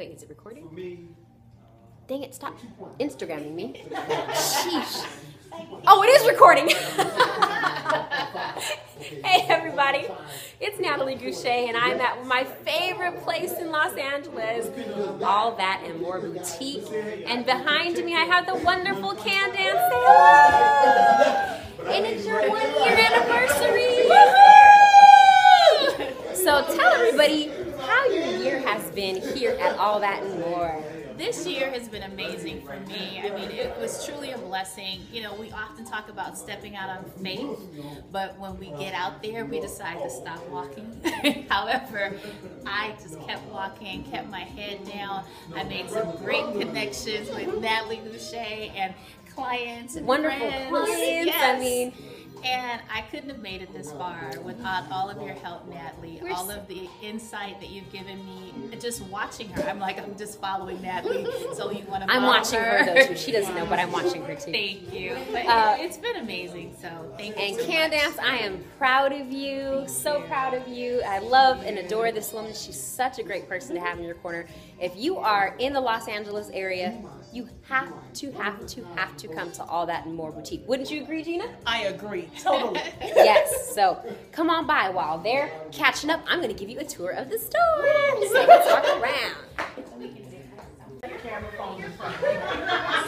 Wait, is it recording? me Dang it, stop Instagramming me. Sheesh. Oh, it is recording. hey, everybody. It's Natalie Gouché, and I'm at my favorite place in Los Angeles, All That and More Boutique. And behind me, I have the wonderful Candance. And it's your one year anniversary. So tell everybody how your year has been here at All That and More. This year has been amazing for me. I mean, it was truly a blessing. You know, we often talk about stepping out on faith, but when we get out there, we decide to stop walking. However, I just kept walking, kept my head down. I made some great connections with Natalie Gouché and clients and Wonderful friends. clients. I Yes. mean, And I couldn't have made it this far without all of your help, Natalie. We're all of the insight that you've given me. Just watching her, I'm like, I'm just following Natalie. So you want to? I'm watching her though too. She doesn't know, but I'm watching her too. Thank you. But Uh, it's been amazing. So thank you. And so Can much. I am proud of you. So proud of you. I love and adore this woman. She's such a great person to have in your corner. If you are in the Los Angeles area, you have to, have to, have to come to All That and More Boutique. Wouldn't you agree, Gina? I agree, totally. yes. So come on by while they're catching up. I'm going to give you a tour of the store. So let's walk around.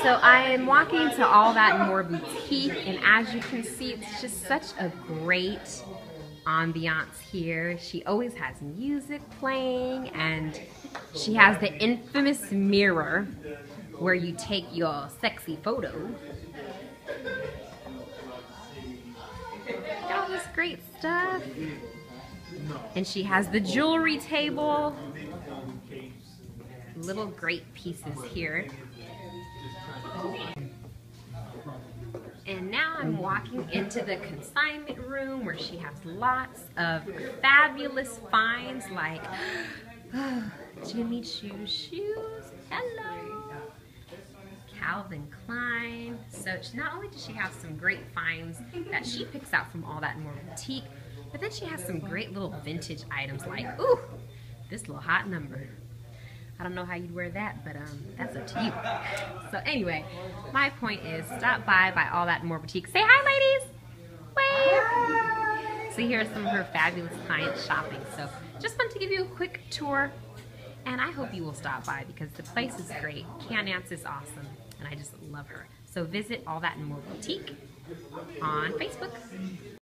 So I am walking to All That and More Boutique, and as you can see, it's just such a great ambiance here. She always has music playing, and she has the infamous mirror where you take your sexy photo. all this great stuff. And she has the jewelry table. Little great pieces here. And now I'm walking into the consignment room where she has lots of fabulous finds like Jimmy Choo shoes. Hello. Calvin Klein. So she, not only does she have some great finds that she picks out from all that more boutique, but then she has some great little vintage items like, ooh, this little hot number. I don't know how you'd wear that, but um, that's up to you. So anyway, my point is stop by by all that more boutique. Say hi, ladies. Wave. So here are some of her fabulous clients shopping. So just wanted to give you a quick tour and I hope you will stop by because the place is great. Candance is awesome, and I just love her. So visit All That and More Boutique on Facebook.